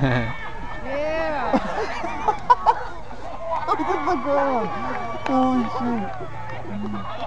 yeah. Look at the ground. Holy shit.